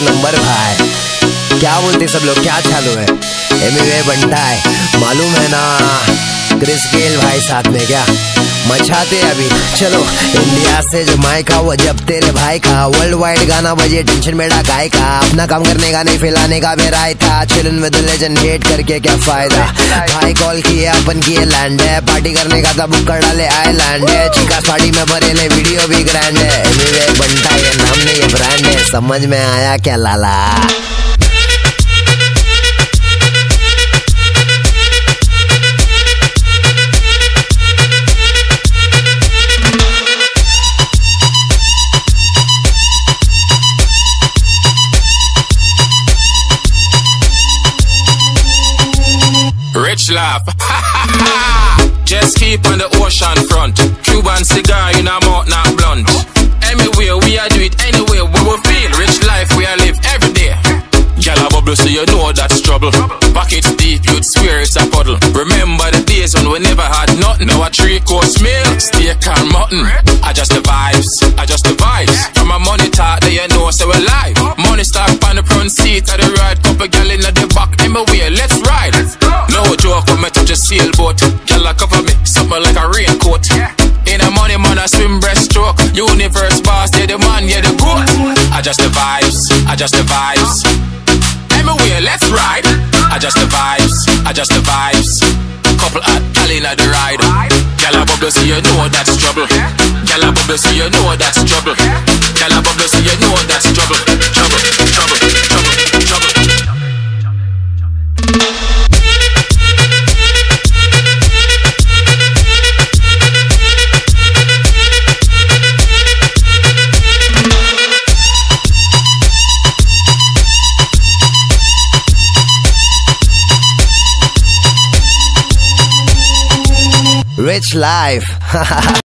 क्या बोलते सब लोग? क्या चालू है एमी बनता है। मालूम है ना? क्रिस गेल भाई साथ में क्या? मचाते अभी। चलो इंडिया से जो माइका वो जब तेरे भाई का वर्ल्ड वाइड गाना बजे टेंशन मेरा गाय का। अपना काम करने का नहीं, फैलाने का मेरा था। चिलन विद लेजेंड हेट करके क्या फ़ायदा? भाई कॉल किए, अपन किए लैंड है। पार्टी करने का था बुक कर डाले आईलैंड है। चिका पार्टी में भरे ले वीडियो भी ग्रैंड है। बनता समझ में आया क्या लाला Rich laugh. Just keep on the ocean front. Cuban cigar trouble. Pockets deep, you'd swear it's a puddle. Remember the days when we never had nothing. Now a three course meal, steak and mutton. Adjust the vibes, adjust the vibes. From a money talk, there you know so we're live. Money start on the front seat of the ride. Couple gal in the back, anywhere, let's ride. No joke when me touch a sailboat. Gyal a cover me, something like a raincoat. In a money man, I swim breaststroke. Universe boss, yeah the man, yeah the goat. Adjust the vibes, adjust the vibes. Bubble so you know that's trouble. Gal a bubble so you know that's trouble. Trouble, trouble, trouble, trouble. Rich life